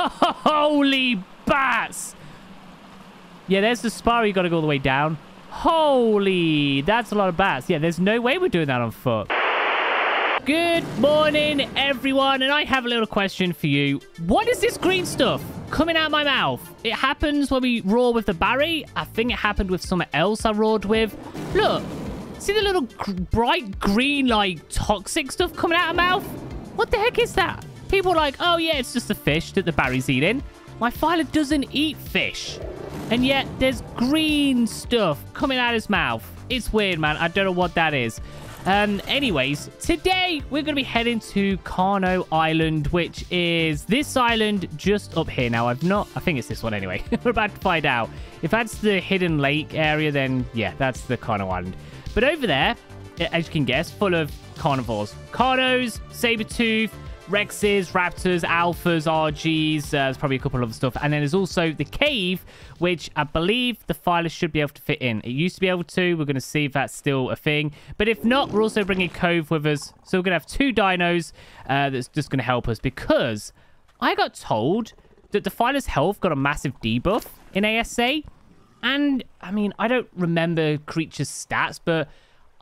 Holy bats! Yeah, there's the spire. You got to go all the way down. Holy, that's a lot of bats. Yeah, there's no way we're doing that on foot. Good morning, everyone, and I have a little question for you. What is this green stuff coming out my mouth? It happens when we roar with the Barry. I think it happened with something else I roared with. Look, see the little bright green, like, toxic stuff coming out of mouth? What the heck is that? People are like, oh, yeah, it's just a fish that the Barry's eating. My Thyla doesn't eat fish. And yet, there's green stuff coming out of his mouth. It's weird, man. I don't know what that is. Um, anyways, today we're going to be heading to Carno Island, which is this island just up here. Now, I've not... I think it's this one anyway. we're about to find out. If that's the hidden lake area, then yeah, that's the Carno Island. But over there, as you can guess, full of carnivores. Carnos, Saber-tooth, Rexes, Raptors, Alphas, RGs. Uh, there's probably a couple of other stuff. And then there's also the cave, which I believe the Thyla should be able to fit in. It used to be able to. We're going to see if that's still a thing. But if not, we're also bringing Cove with us. So we're going to have two dinos uh, that's just going to help us because I got told that the Thyla's health got a massive debuff in ASA. And, I mean, I don't remember creature's stats, but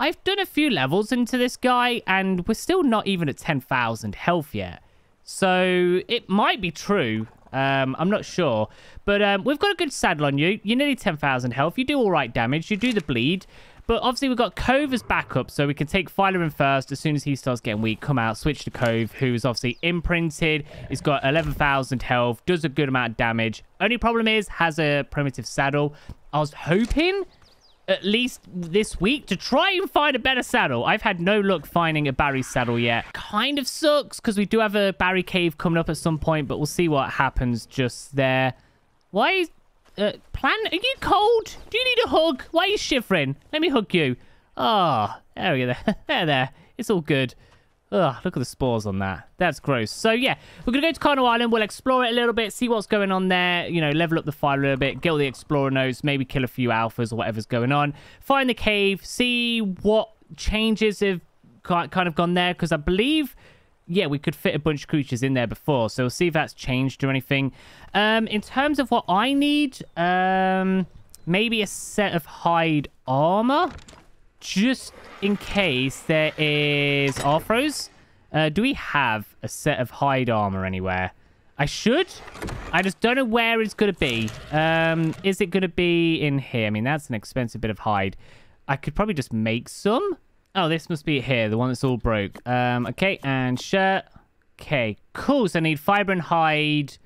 I've done a few levels into this guy, and we're still not even at 10,000 health yet. So it might be true. Um, I'm not sure. But um, we've got a good saddle on you. You're nearly 10,000 health. You do all right damage. You do the bleed. But obviously, we've got Cove as backup, so we can take Thyla in first. As soon as he starts getting weak, come out, switch to Cove, who's obviously imprinted. He's got 11,000 health, does a good amount of damage. Only problem is, has a primitive saddle. I was hoping at least this week to try and find a better saddle. I've had no luck finding a Barry saddle yet. Kind of sucks because we do have a Barry cave coming up at some point, but we'll see what happens just there. Why is... Uh, plan, are you cold? Do you need a hug? Why are you shivering? Let me hug you. Oh, there we go. There, there. It's all good. Ugh, look at the spores on that. That's gross. So, yeah, we're going to go to Carno Island. We'll explore it a little bit, see what's going on there. You know, level up the fire a little bit, get all the explorer notes, maybe kill a few alphas or whatever's going on. Find the cave, see what changes have kind of gone there, because I believe... Yeah, we could fit a bunch of creatures in there before, so we'll see if that's changed or anything. Um, in terms of what I need, um, maybe a set of hide armor just in case there is Arthros. Uh, do we have a set of hide armor anywhere? I should. I just don't know where it's going to be. Um, is it going to be in here? I mean, that's an expensive bit of hide. I could probably just make some. Oh, this must be here, the one that's all broke. Um, okay, and shirt. Okay, cool. So I need fiber and hide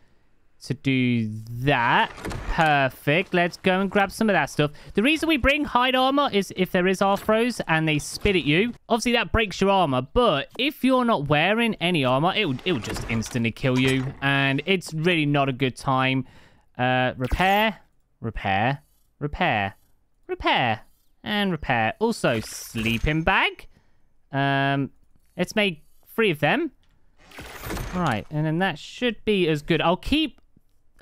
to do that. Perfect. Let's go and grab some of that stuff. The reason we bring hide armor is if there is Arthros and they spit at you. Obviously, that breaks your armor, but if you're not wearing any armor, it will, it will just instantly kill you, and it's really not a good time. Uh, repair, repair, repair, repair, and repair. Also, sleeping bag. Um, let's make three of them. Right, and then that should be as good. I'll keep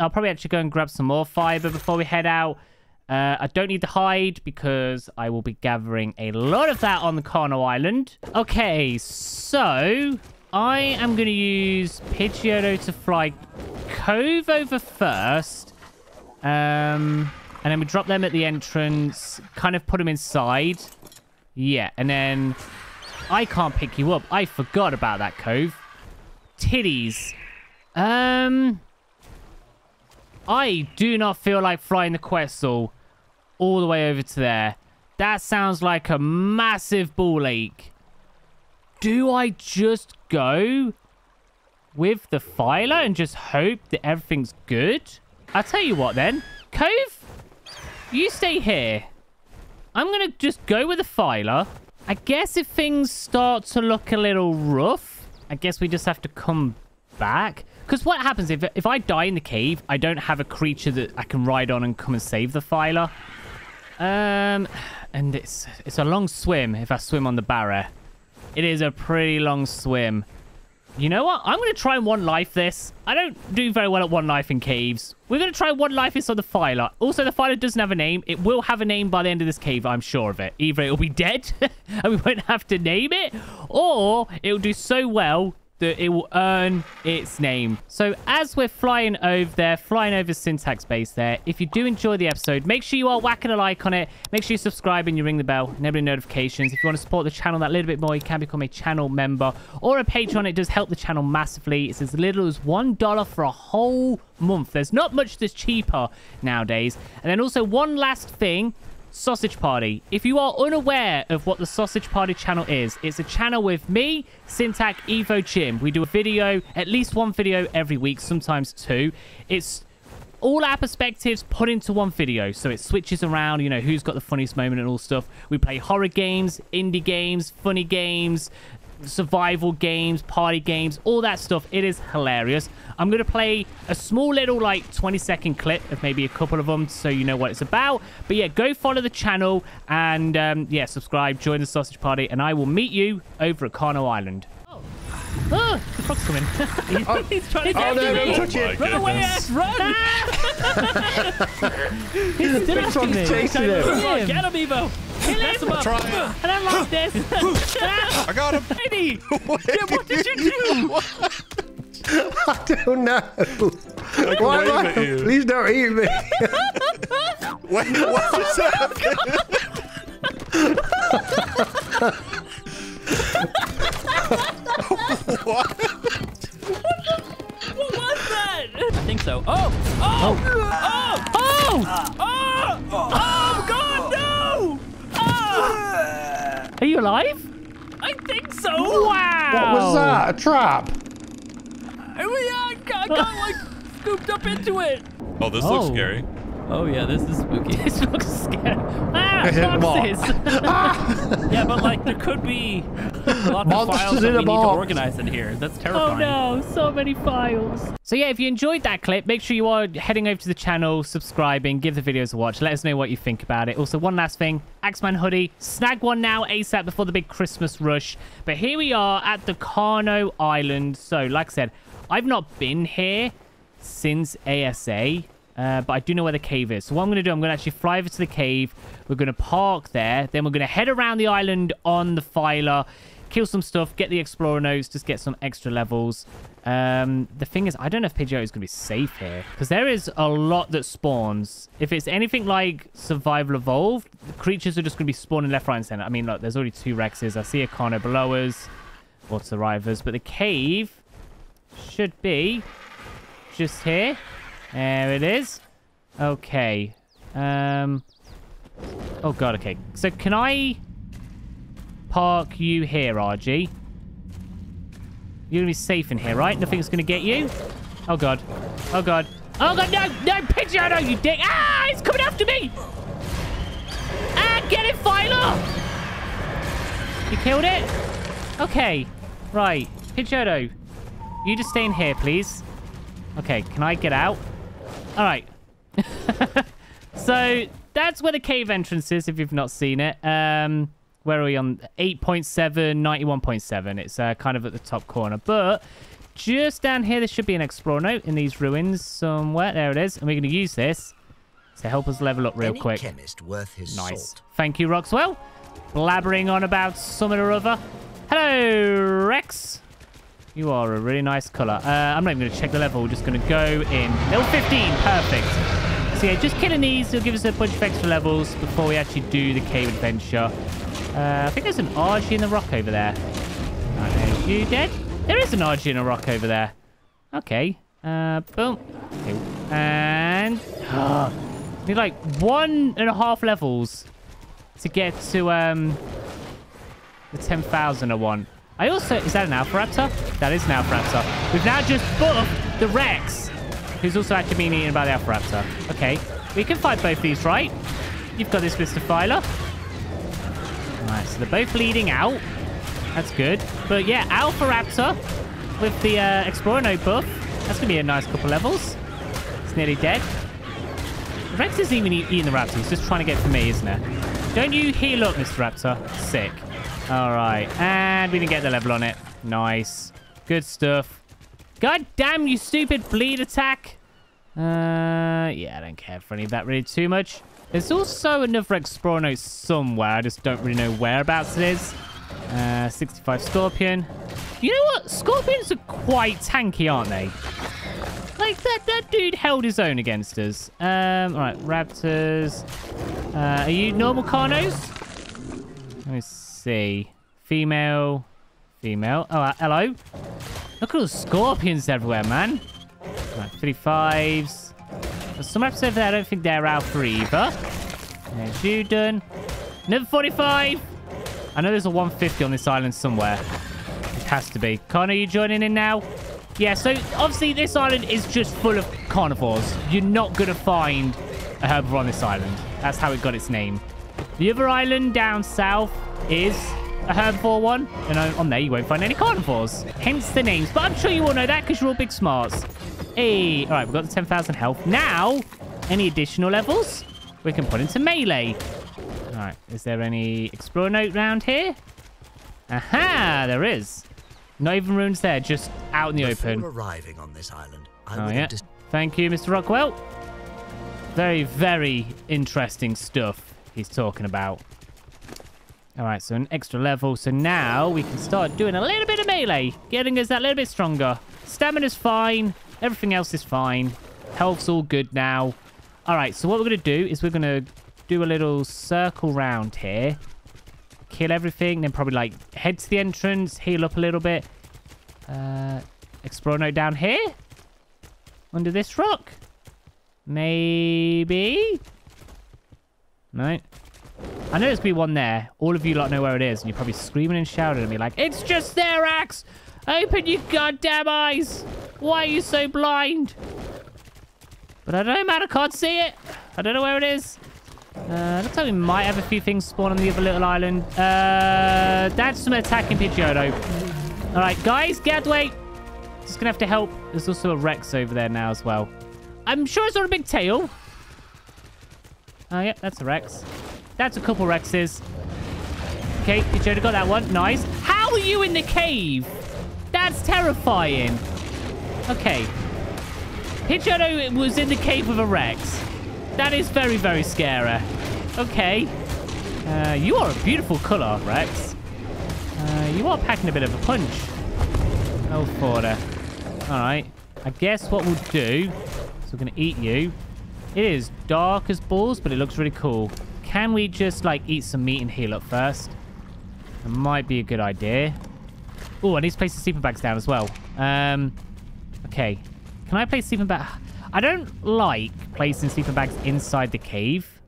I'll probably actually go and grab some more fiber before we head out. Uh, I don't need the hide because I will be gathering a lot of that on the Carno Island. Okay, so I am going to use Pidgeotto to fly Cove over first. Um, and then we drop them at the entrance, kind of put them inside. Yeah, and then I can't pick you up. I forgot about that Cove. Titties. Um, I do not feel like flying the Quetzal all the way over to there. That sounds like a massive ball ache. Do I just go with the Thyla and just hope that everything's good? I'll tell you what then. Cove, you stay here. I'm going to just go with the Thyla. I guess if things start to look a little rough, I guess we just have to come back. Because what happens if, if I die in the cave, I don't have a creature that I can ride on and come and save the Thyla. Um, and it's it's a long swim if I swim on the Barra. It is a pretty long swim. You know what? I'm going to try and one life this. I don't do very well at one life in caves. We're going to try one life this on the Thyla. Also, the Thyla doesn't have a name. It will have a name by the end of this cave. I'm sure of it. Either it'll be dead and we won't have to name it, or it'll do so well that it will earn its name. So as we're flying over there, flying over Syntac's base there, if you do enjoy the episode, make sure you are whacking a like on it. Make sure you subscribe and you ring the bell, enable notifications. If you want to support the channel that little bit more, you can become a channel member or a Patreon. It does help the channel massively. It's as little as $1 for a whole month. There's not much that's cheaper nowadays. And then also one last thing. Sausage Party. If you are unaware of what the Sausage Party channel is, it's a channel with me, Syntac, Evo, Jim. We do a video, at least one video every week, sometimes two. It's all our perspectives put into one video. So it switches around, you know, who's got the funniest moment and all stuff. We play horror games, indie games, funny games, survival games, party games, all that stuff. It is hilarious. I'm going to play a small little like 20 second clip of maybe a couple of them so you know what it's about. But yeah, go follow the channel and um, yeah, subscribe, join the sausage party, and I will meet you over at Carno Island. Oh, oh the frog's coming. he's, oh. he's trying to oh, get no, me. don't touch it. Run away, Ash, run! he's still Which after one's me. chasing him? Come on, Get get him, Evo. Mess him up. Try. I don't like this. I got him. Eddie, Jim, what did you do? I don't know. I can Why wave am I- you. Please don't eat me. Wait, what just oh, happened? Was? A trap? Oh, yeah, I got, got like scooped up into it. Oh, this Oh. looks scary. Oh yeah, this is spooky. This looks scary. Ah, What? boxes! yeah, but like there could be lots of Monsters files in that a we need to organize in here. That's terrifying. oh no, so many files. So yeah, if you enjoyed that clip, make sure you are heading over to the channel, subscribing, give the videos a watch. Let us know what you think about it. Also, one last thing, Axeman hoodie. Snag one now ASAP before the big Christmas rush. But here we are at the Carno Island. So, like I said, I've not been here since ASA. Uh, but I do know where the cave is. So what I'm going to do, I'm going to actually fly over to the cave. We're going to park there. Then we're going to head around the island on the Thyla, kill some stuff, get the Explorer notes, just get some extra levels. Um, the thing is, I don't know if Pidgeotto is going to be safe here. Because there is a lot that spawns. If it's anything like Survival Evolved, the creatures are just going to be spawning left, right, and center. I mean, look, there's already two Rexes. I see a Carno below us. Or Survivors. But the cave should be just here. There it is. Okay. Um. Oh god. Okay. So can I park you here, RG? You're gonna be safe in here, right? Nothing's gonna get you. Oh god. Oh god. Oh god. No. No. Pidgeotto, you dick. Ah! It's coming after me. Ah! Get it, Thyla. You killed it. Okay. Right. Pidgeotto, you just stay in here, please. Okay. Can I get out? All right. so that's where the cave entrance is, if you've not seen it. Um, where are we on? 8.7, 91.7. It's uh, kind of at the top corner. But just down here, there should be an explore note in these ruins somewhere. There it is. And we're going to use this to help us level up real Any quick. chemist worth his Nice. salt. Thank you, Rockwell. Blabbering on about something or other. Hello, Rex. You are a really nice color. Uh, I'm not even going to check the level. We're just going to go in. Level 15. Perfect. So yeah, just killing these will give us a bunch of extra levels before we actually do the cave adventure. Uh, I think there's an RG in the rock over there. There's you dead? There is an RG in a rock over there. Okay. Uh, boom. Okay. And... need like one and a half levels to get to um the 10,000 I want. I also... Is that an Alpha Raptor? That is an Alpha Raptor. We've now just buffed the Rex, who's also actually being eaten by the Alpha Raptor. Okay. We can fight both these, right? You've got this, Mr. Thyla. Nice. So they're both leading out. That's good. But yeah, Alpha Raptor with the uh, Explorer Note buff. That's going to be a nice couple levels. It's nearly dead. Rex isn't even eating the raptor. He's just trying to get for me, isn't it? Don't you heal up, Mr. Raptor. Sick. All right. And we didn't get the level on it. Nice. Good stuff. God damn, you stupid bleed attack. Uh, yeah, I don't care for any of that really too much. There's also another Explorer note somewhere. I just don't really know whereabouts it is. Uh, 65 Scorpion. You know what? Scorpions are quite tanky, aren't they? Like, that, that dude held his own against us. Um, all right, Raptors. Uh, are you normal Carnos? Let me see. Female. Female. Oh, uh, hello. Look at all the scorpions everywhere, man. Right, 35s. Some episodes I don't think they're alpha either. There's you done. Another 45. I know there's a 150 on this island somewhere. It has to be. Connor, you joining in now? Yeah, so obviously this island is just full of carnivores. You're not going to find a herbivore on this island. That's how it got its name. The other island down south is a herbivore one. And on there, you won't find any carnivores. Hence the names. But I'm sure you all know that because you're all big smarts. Hey, all right, we've got the 10,000 health. Now, any additional levels we can put into melee. All right, is there any explore note round here? Aha, there is. Not even runes there, just out in the Before open. arriving on this island, I Oh, yeah. Thank you, Mr. Rockwell. Very, very interesting stuff he's talking about. All right, so an extra level. So now we can start doing a little bit of melee, getting us that little bit stronger. Stamina's fine. Everything else is fine. Health's all good now. All right, so what we're going to do is we're going to do a little circle round here. Kill everything, then probably like head to the entrance, heal up a little bit. Uh, explore note down here under this rock? Maybe? No. I know there's be one there. All of you lot know where it is, and you're probably screaming and shouting at me like, It's just there, Axe! Open your goddamn eyes! Why are you so blind? But I don't know, man. I can't see it. I don't know where it is. Uh, looks like we might have a few things spawn on the other little island. Uh, that's some attacking Pidgeotto. All right, guys, get out the way. Just gonna have to help. There's also a Rex over there now as well. I'm sure it's not a big tail. Oh, yeah, that's a Rex. That's a couple Rexes. Okay, should got that one. Nice. How are you in the cave? That's terrifying. Okay. Pidgeotto was in the cave with a Rex. That is very, very scary. Okay. Uh, you are a beautiful color, Rex. Uh, you are packing a bit of a punch. Oh, Forder. All right. I guess what we'll do is we're going to eat you. It is dark as balls, but it looks really cool. Can we just, like, eat some meat and heal up first? That might be a good idea. Oh, I need to place the sleeping bags down as well. Um, okay. Can I place sleeping bag? I don't like placing sleeping bags inside the cave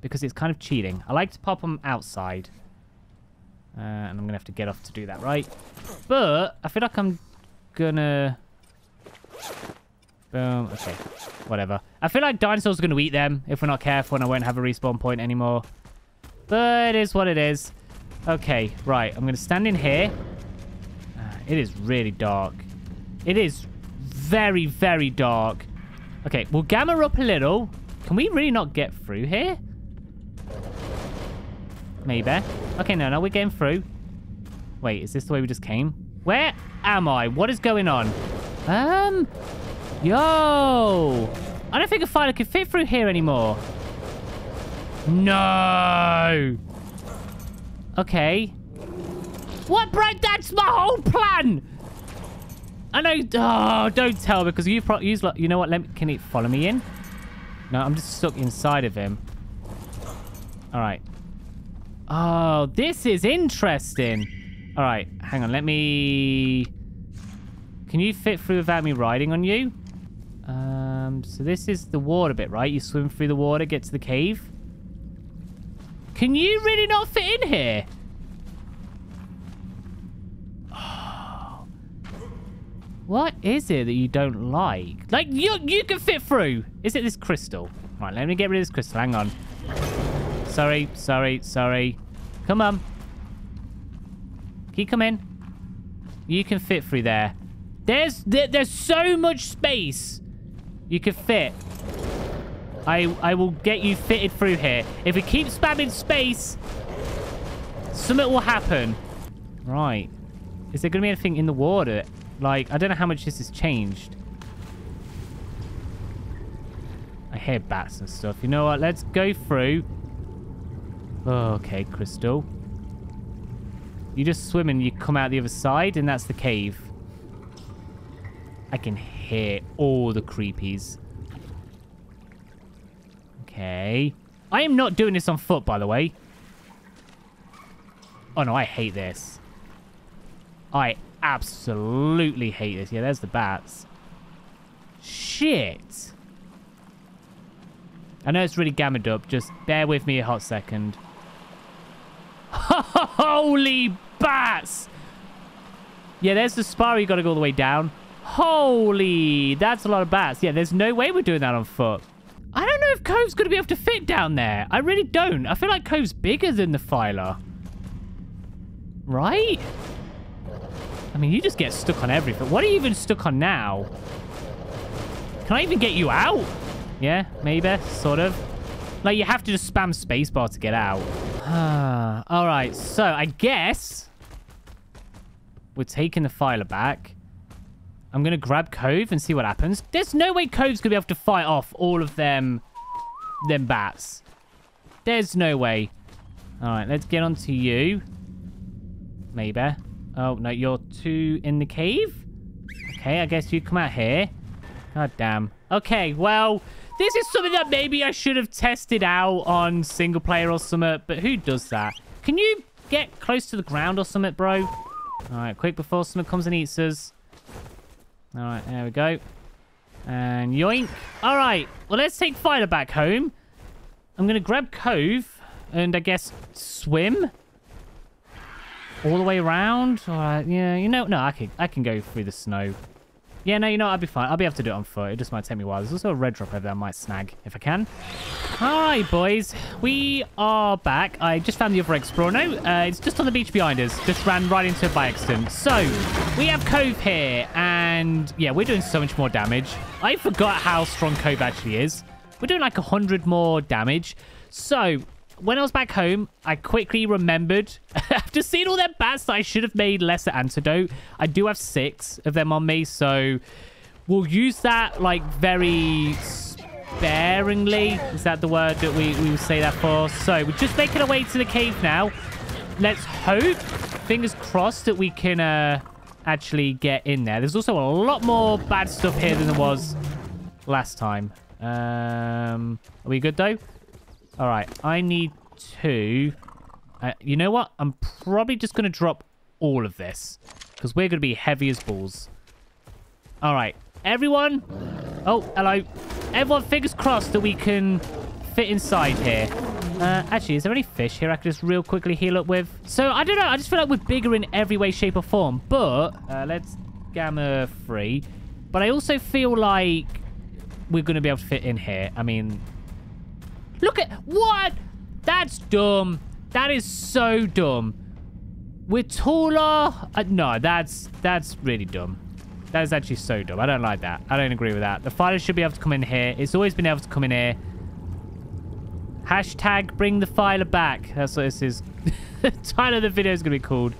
because it's kind of cheating. I like to pop them outside. Uh, and I'm going to have to get off to do that, right? But I feel like I'm gonna... Boom. Okay. Whatever. I feel like dinosaurs are going to eat them if we're not careful and I won't have a respawn point anymore. But it is what it is. Okay. Right. I'm going to stand in here. Uh, it is really dark. It is very, very dark. Okay. We'll gamma up a little. Can we really not get through here? Maybe. Okay, no, no, we're getting through. Wait, is this the way we just came? Where am I? What is going on? Um, yo. I don't think a fighter can fit through here anymore. No. Okay. What, bro? That's my whole plan. I know. Oh, don't tell because you pro use like you know what? Let me, can he follow me in? No, I'm just stuck inside of him. All right. Oh, this is interesting. All right, hang on. Let me. Can you fit through without me riding on you? Um, so this is the water bit, right? You swim through the water, get to the cave. Can you really not fit in here? What is it that you don't like? Like, you you can fit through. Is it this crystal? Right, let me get rid of this crystal. Hang on. Sorry, sorry, sorry. Come on. Come in? You can fit through there. There's there, there's so much space. You can fit. I I will get you fitted through here. If we keep spamming space, something will happen. Right. Is there going to be anything in the water? Like, I don't know how much this has changed. I hear bats and stuff. You know what? Let's go through. Okay, Crystal. You just swim and you come out the other side, and that's the cave. I can hear all the creepies. Okay. I am not doing this on foot, by the way. Oh, no, I hate this. I absolutely hate this. Yeah, there's the bats. Shit. I know it's really gammered up. Just bear with me a hot second. Holy bats! Yeah, there's the spire. You got to go all the way down. Holy, that's a lot of bats. Yeah, there's no way we're doing that on foot. I don't know if Cove's going to be able to fit down there. I really don't. I feel like Cove's bigger than the Thyla. Right? I mean, you just get stuck on everything. What are you even stuck on now? Can I even get you out? Yeah, maybe, sort of. Like, you have to just spam spacebar to get out. All right, so I guess we're taking the Thyla back. I'm going to grab Cove and see what happens. There's no way Cove's going to be able to fight off all of them, them bats. There's no way. All right, let's get on to you. Maybe. Oh, no, you're two in the cave? Okay, I guess you come out here. God damn. Okay, well, this is something that maybe I should have tested out on single player or something, but who does that? Can you get close to the ground or something, bro? All right, quick before someone comes and eats us. All right, there we go. And yoink. All right, well, let's take Thyla back home. I'm going to grab Cove and I guess swim all the way around. All right, yeah, you know, no, I can, I can go through the snow. Yeah, no, you know, I'll be fine. I'll be able to do it on foot. It just might take me a while. There's also a red drop over there I might snag if I can. Hi, boys. We are back. I just found the other Explorer. No, uh, it's just on the beach behind us. Just ran right into it by accident. So, we have Cove here. And, yeah, we're doing so much more damage. I forgot how strong Cove actually is. We're doing like 100 more damage. So, when I was back home, I quickly remembered, after seeing all them bats that I should have made lesser antidote, I do have six of them on me, so we'll use that, like, very sparingly. Is that the word that we, we say that for? So, we're just making our way to the cave now. Let's hope, fingers crossed, that we can uh, actually get in there. There's also a lot more bad stuff here than there was last time. Um, are we good, though? All right, I need to... Uh, you know what? I'm probably just going to drop all of this. Because we're going to be heavy as balls. All right, everyone... Oh, hello. Everyone, fingers crossed that we can fit inside here. Uh, actually, is there any fish here I could just real quickly heal up with? So, I don't know. I just feel like we're bigger in every way, shape, or form. But, uh, let's gamma free. But I also feel like we're going to be able to fit in here. I mean, Look at... What? That's dumb. That is so dumb. We're taller. Uh, no, that's that's really dumb. That is actually so dumb. I don't like that. I don't agree with that. The fighter should be able to come in here. It's always been able to come in here. Hashtag bring the Thyla back. That's what this is. the title of the video is going to be called.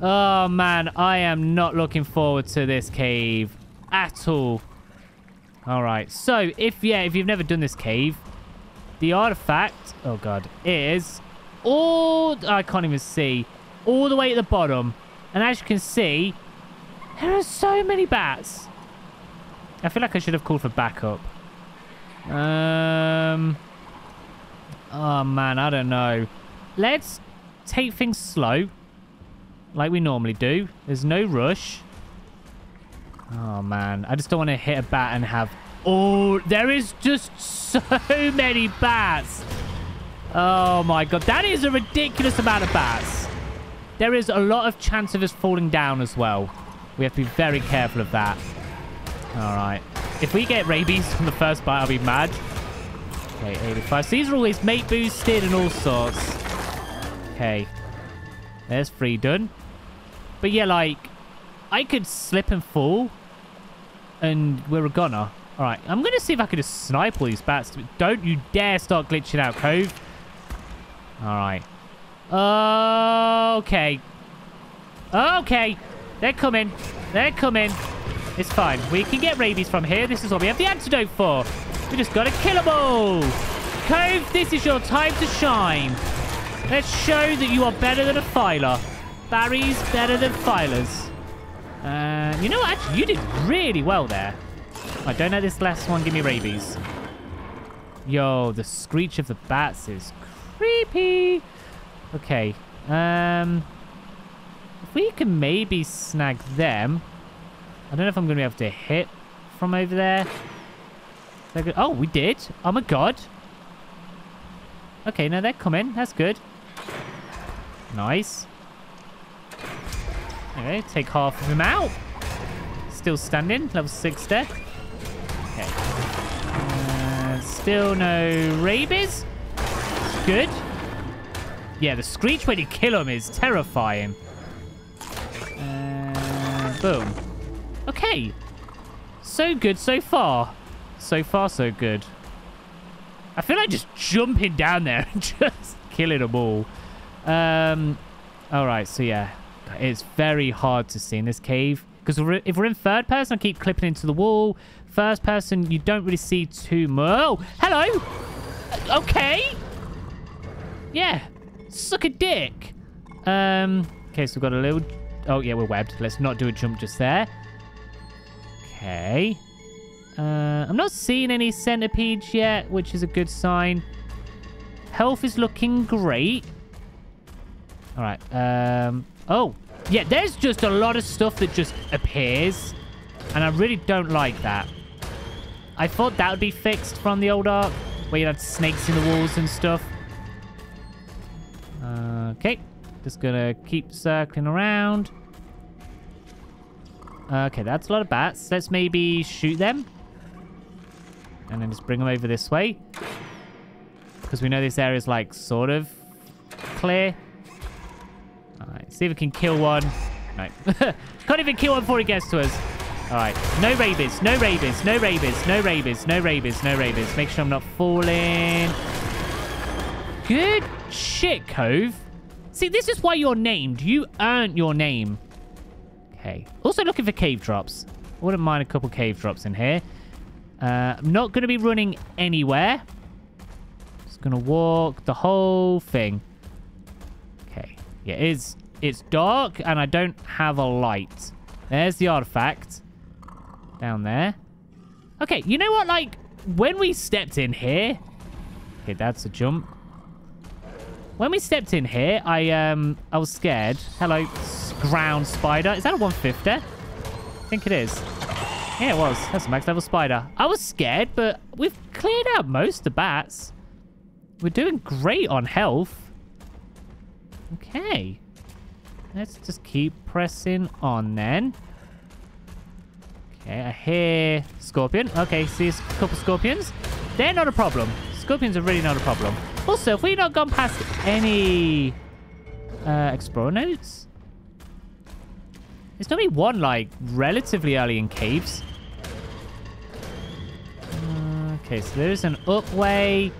Oh, man. I am not looking forward to this cave at all. All right. So, if, yeah, if you've never done this cave, the artifact, oh god, is all, I can't even see, all the way at the bottom. And as you can see, there are so many bats. I feel like I should have called for backup. Um, oh man, I don't know. Let's take things slow, like we normally do. There's no rush. Oh man, I just don't want to hit a bat and have Oh, there is just so many bats. Oh my god, that is a ridiculous amount of bats. There is a lot of chance of us falling down as well. We have to be very careful of that. All right. If we get rabies from the first bite, I'll be mad. Okay, 85. So these are always mate boosted and all sorts. Okay. There's three done. But yeah, like, I could slip and fall. And we're a goner. All right, I'm going to see if I can just snipe all these bats. Don't you dare start glitching out, Cove. All right. Okay. Okay. They're coming. They're coming. It's fine. We can get rabies from here. This is what we have the antidote for. We just got to kill them all. Cove, this is your time to shine. Let's show that you are better than a Thyla. Barry's better than Thyla's. Uh, you know what? Actually, you did really well there. I don't let this last one give me rabies. Yo, the screech of the bats is creepy. Okay. Um, if we can maybe snag them. I don't know if I'm going to be able to hit from over there. Oh, we did. Oh my god. Okay, now they're coming. That's good. Nice. Okay, take half of them out. Still standing. Level 6 there. Still no rabies. Good. Yeah, the screech when you kill him is terrifying. Uh, boom. Okay. So good so far. So far, so good. I feel like just jumping down there and just killing them all. Um, all right, so yeah. It's very hard to see in this cave. Because if we're in third person, I keep clipping into the wall. First person, you don't really see too much. Oh, hello. Okay. Yeah. Suck a dick. Um, okay, so we've got a little... Oh, yeah, we're webbed. Let's not do a jump just there. Okay. Uh, I'm not seeing any centipedes yet, which is a good sign. Health is looking great. All right. Um, oh, yeah, there's just a lot of stuff that just appears. And I really don't like that. I thought that would be fixed from the old arc, where you had snakes in the walls and stuff. Okay. Just gonna keep circling around. Okay, that's a lot of bats. Let's maybe shoot them. And then just bring them over this way. Because we know this area is like sort of clear. Alright, see if we can kill one. No. Can't even kill one before he gets to us. Alright, no rabies, no rabies, no rabies, no rabies, no rabies, no rabies. Make sure I'm not falling. Good shit, Cove. See, this is why you're named. You earned your name. Okay. Also looking for cave drops. Wouldn't mind a couple cave drops in here. Uh, I'm not going to be running anywhere. Just going to walk the whole thing. Okay. Yeah, it is, it's dark and I don't have a light. There's the artifact. Down there. Okay, you know what? Like, when we stepped in here... Okay, that's a jump. When we stepped in here, I um I was scared. Hello, ground spider. Is that a 150? I think it is. Yeah, it was. That's a max level spider. I was scared, but we've cleared out most of the bats. We're doing great on health. Okay. Let's just keep pressing on then. Okay, I hear scorpion. Okay, see a couple scorpions. They're not a problem. Scorpions are really not a problem. Also, have we not gone past any uh, explorer notes? There's only one, like, relatively early in caves. Okay, so there's an up way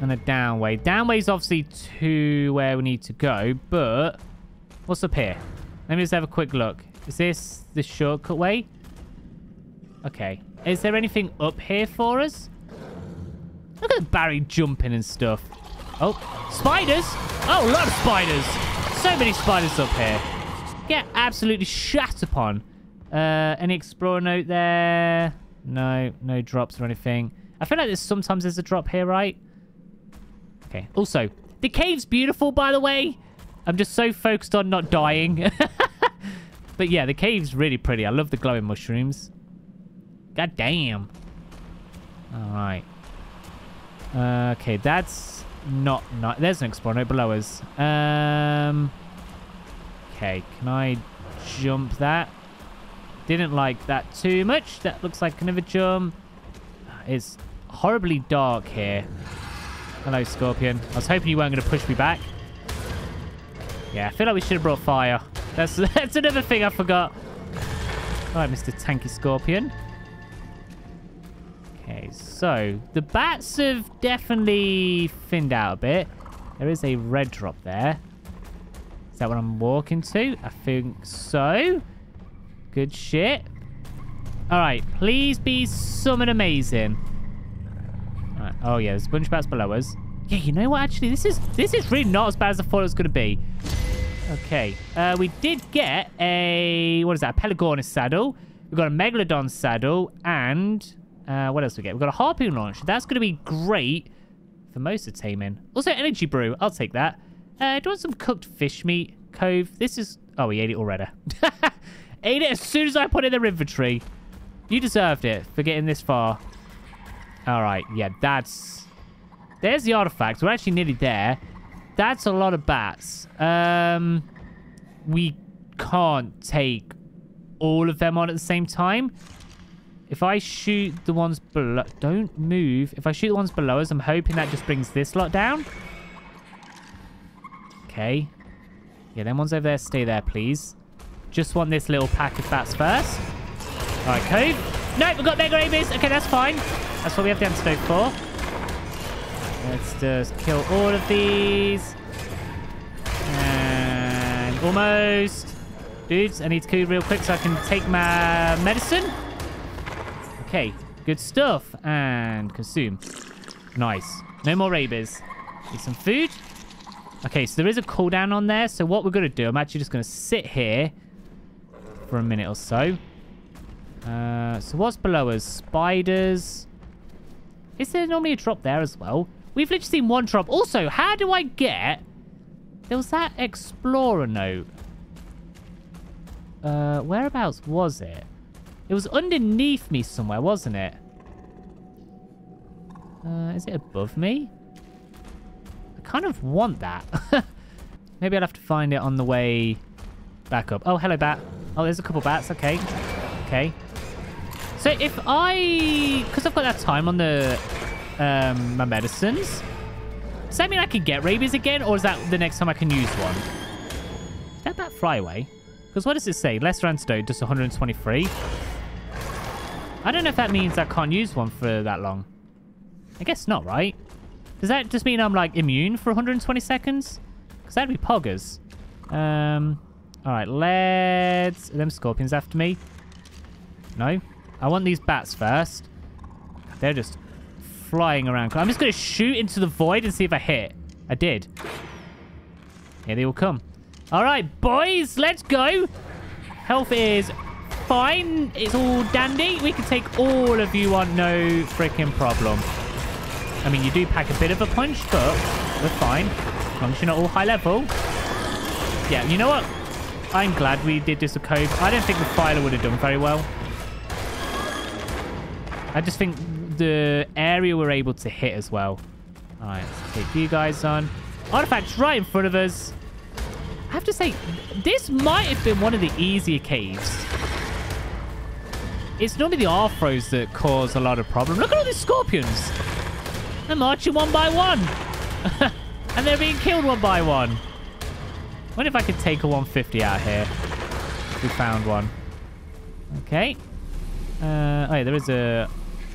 and a down way. Down way is obviously to where we need to go, but what's up here? Let me just have a quick look. Is this the shortcut way? Okay. Is there anything up here for us? Look at Barry jumping and stuff. Oh, spiders! Oh, a lot of spiders! So many spiders up here. Get absolutely shat upon. Uh, any explorer note there? No, no drops or anything. I feel like there's sometimes there's a drop here, right? Okay. Also, the cave's beautiful, by the way. I'm just so focused on not dying. but yeah, the cave's really pretty. I love the glowing mushrooms. God damn. All right. Uh, okay, that's not not. There's an explorer note below us. Um. Okay, can I jump that? Didn't like that too much. That looks like another jump. It's horribly dark here. Hello, Scorpion. I was hoping you weren't going to push me back. Yeah, I feel like we should have brought fire. That's that's another thing I forgot. All right, Mr. Tanky Scorpion. Okay, so the bats have definitely thinned out a bit. There is a red drop there. Is that what I'm walking to? I think so. Good shit. All right, please be something amazing. Right. Oh yeah, there's a bunch of bats below us. Yeah, you know what? Actually, this is this is really not as bad as I thought it was going to be. Okay. Uh, we did get a... What is that? A Pelagornis saddle. We've got a Megalodon saddle. And... Uh, what else we get? We've got a Harpoon launcher. That's going to be great for most of taming. Also, Energy Brew. I'll take that. Uh, do want some cooked fish meat, Cove? This is... Oh, we ate it already. ate it as soon as I put it in the inventory. You deserved it for getting this far. All right. Yeah, that's... There's the artifacts. We're actually nearly there. That's a lot of bats. Um, we can't take all of them on at the same time. If I shoot the ones below... Don't move. If I shoot the ones below us, I'm hoping that just brings this lot down. Okay. Yeah, them ones over there, stay there, please. Just want this little pack of bats first. All right, Cove. We've got Mega Rabies. Okay, that's fine. That's what we have the antidote for. Let's just kill all of these. And almost. Dudes, I need to you real quick so I can take my medicine. Okay, good stuff. And consume. Nice. No more rabies. Need some food. Okay, so there is a cooldown on there. So what we're going to do, I'm actually just going to sit here for a minute or so. Uh, so what's below us? Spiders. Is there normally a drop there as well? We've literally seen one drop. Also, how do I get... There was that explorer note. Uh, whereabouts was it? It was underneath me somewhere, wasn't it? Uh, is it above me? I kind of want that. Maybe I'll have to find it on the way back up. Oh, hello, bat. Oh, there's a couple bats. Okay. Okay. So if I... Because I've got that time on the um, my medicines, does that mean I can get rabies again? Or is that the next time I can use one? Is that bat fly away? Because what does it say? Lesser antidote, just 123. I don't know if that means I can't use one for that long. I guess not, right? Does that just mean I'm, like, immune for 120 seconds? Because that'd be poggers. Um, all right, let's... Are them scorpions after me? No? I want these bats first. They're just flying around. I'm just going to shoot into the void and see if I hit. I did. Here they will come. All right, boys, let's go. Health is fine. It's all dandy. We can take all of you on no freaking problem. I mean, you do pack a bit of a punch, but we're fine. As long as you're not all high level. Yeah, you know what? I'm glad we did this with Cove. I don't think the Thyla would have done very well. I just think the area we're able to hit as well. All right, let's take you guys on. Artifacts right in front of us. I have to say, this might have been one of the easier caves. It's normally the Arthros that cause a lot of problems. Look at all these scorpions. They're marching one by one. and they're being killed one by one. wonder if I could take a 150 out here. We found one. Okay. Uh, oh, yeah, there is a...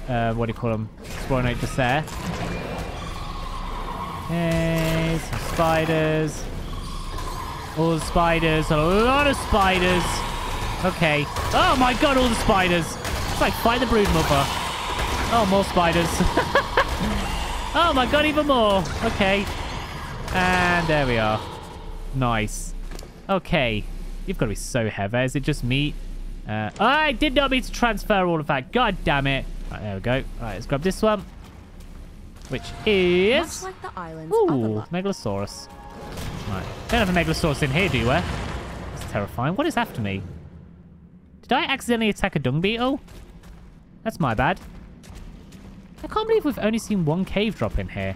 Uh, what do you call them? Spawner just there. Okay, some spiders. All the spiders. A lot of spiders. Okay. Oh my god, all the spiders. It's like fight the brood mother. Oh, more spiders. oh my god, even more. Okay. And there we are. Nice. Okay. You've got to be so heavy. Is it just me? Uh, I did not mean to transfer all of that. God damn it. Right, there we go. All right, let's grab this one. Which is... Much like the island's Ooh. Megalosaurus. Right. Don't have a Megalosaurus in here, do we? Eh? That's terrifying. What is after me? Did I accidentally attack a dung beetle? That's my bad. I can't believe we've only seen one cave drop in here.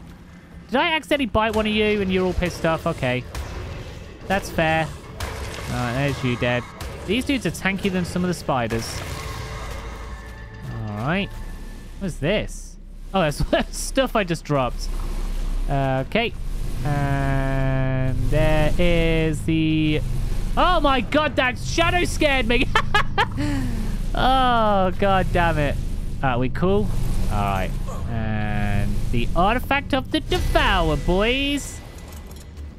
Did I accidentally bite one of you and you're all pissed off? Okay. That's fair. Alright, there's you dead. These dudes are tankier than some of the spiders. Alright. What's this? Oh, that's stuff I just dropped. Okay. And there is the... Oh my god, that shadow scared me! oh, god damn it. Are we cool? Alright. And the artifact of the Devour, boys.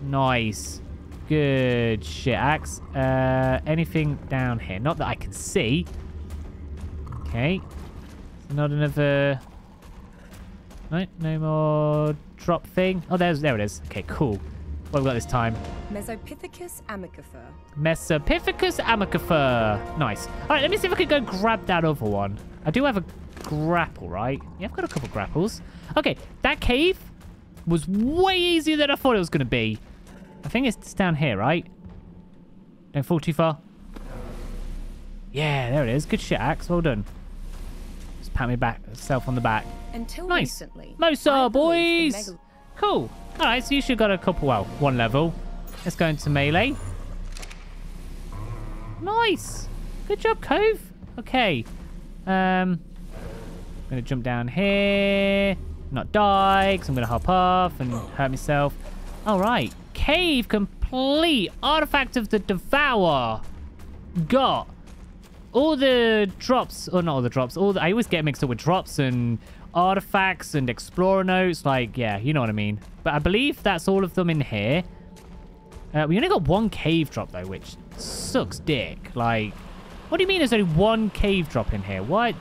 Nice. Good shit, Axe. Uh, anything down here? Not that I can see. Okay. Not another... No, no more drop thing. Oh, there's there it is. Okay, cool. What have we got this time? Mesopithecus amicifer. Mesopithecus amicifer. Nice. All right, let me see if I can go grab that other one. I do have a grapple, right? Yeah, I've got a couple grapples. Okay, that cave was way easier than I thought it was going to be. I think it's down here, right? Don't fall too far. Yeah, there it is. Good shit, Axe. Well done. Pat me back, self on the back. Until Nice. recently. Mosa, boys. Cool. All right, so you should got a couple, well, one level. Let's go into melee. Nice. Good job, Cove. Okay. Um, I'm going to jump down here. Not die, because I'm going to hop off and hurt myself. All right. Cave complete. Artifact of the Devour. Got all the drops, or not all the drops, all the, I always get mixed up with drops and artifacts and explorer notes. Like, yeah, you know what I mean. But I believe that's all of them in here. Uh, we only got one cave drop, though, which sucks dick. Like, what do you mean there's only one cave drop in here? Why,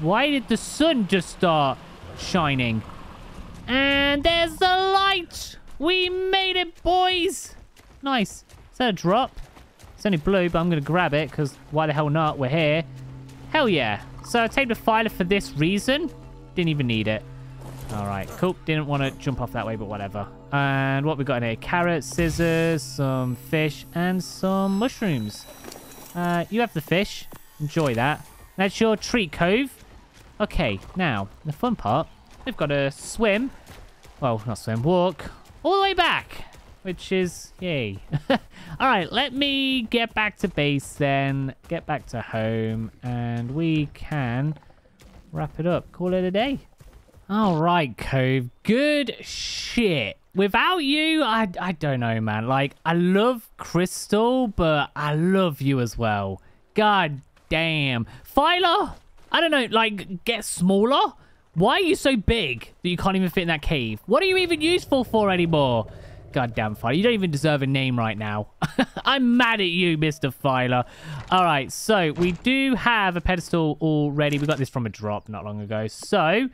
why did the sun just start shining? And there's the light! We made it, boys! Nice. Is that a drop? It's only blue, but I'm going to grab it because why the hell not? We're here. Hell yeah. So I take the Thyla for this reason. Didn't even need it. All right, cool. Didn't want to jump off that way, but whatever. And what we got in here? Carrots, scissors, some fish, and some mushrooms. Uh, you have the fish. Enjoy that. That's your treat, Cove. Okay, now, the fun part. We've got to swim. Well, not swim, walk. All the way back. Which is, yay. All right, let me get back to base then. Get back to home. And we can wrap it up. Call it a day. All right, Cove. Good shit. Without you, I, I don't know, man. Like, I love Crystal, but I love you as well. God damn. Thyla, I don't know, like, get smaller? Why are you so big that you can't even fit in that cave? What are you even useful for anymore? God damn, Thyla. You don't even deserve a name right now. I'm mad at you, Mr. Thyla. All right, so we do have a pedestal already. We got this from a drop not long ago. So,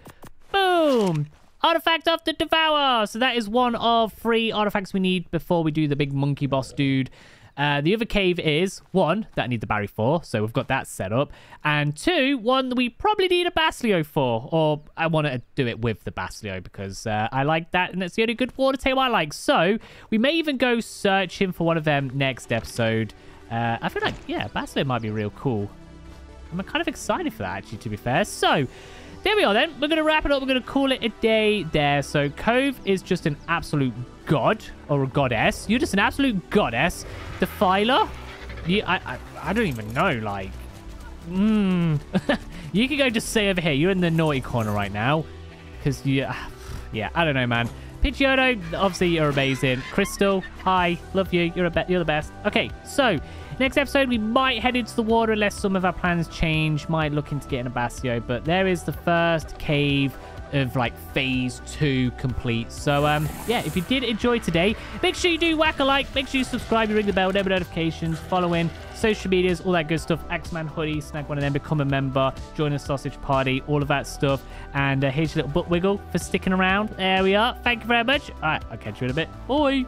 boom. Artifact of the Devour. So that is one of three artifacts we need before we do the big monkey boss dude. Uh, the other cave is one that I need the Bary for, so we've got that set up, and two, one that we probably need a Basilo for, or I want to do it with the Basilo because uh, I like that, and it's the only good water tail I like. So we may even go searching for one of them next episode. Uh, I feel like yeah, Basilo might be real cool. I'm kind of excited for that, actually, to be fair. So, there we are then. We're going to wrap it up. We're going to call it a day there. So, Cove is just an absolute god or a goddess. You're just an absolute goddess. Defiler, you, I, I, I don't even know, like, mm. you can go just stay over here. You're in the naughty corner right now. Because you, yeah, I don't know, man. Pidgeotto, obviously you're amazing. Crystal, hi, love you. You're a you're the best. Okay, so next episode we might head into the water unless some of our plans change. Might look into getting a Basilo, but there is the first cave of like phase two complete. So um yeah, if you did enjoy today, make sure you do whack a like, make sure you subscribe, you ring the bell, never notifications, follow in social medias, all that good stuff. Axeman hoodie, snag one of them, become a member, join the sausage party, all of that stuff. And uh, here's your little butt wiggle for sticking around. There we are. Thank you very much. All right, I'll catch you in a bit. Bye.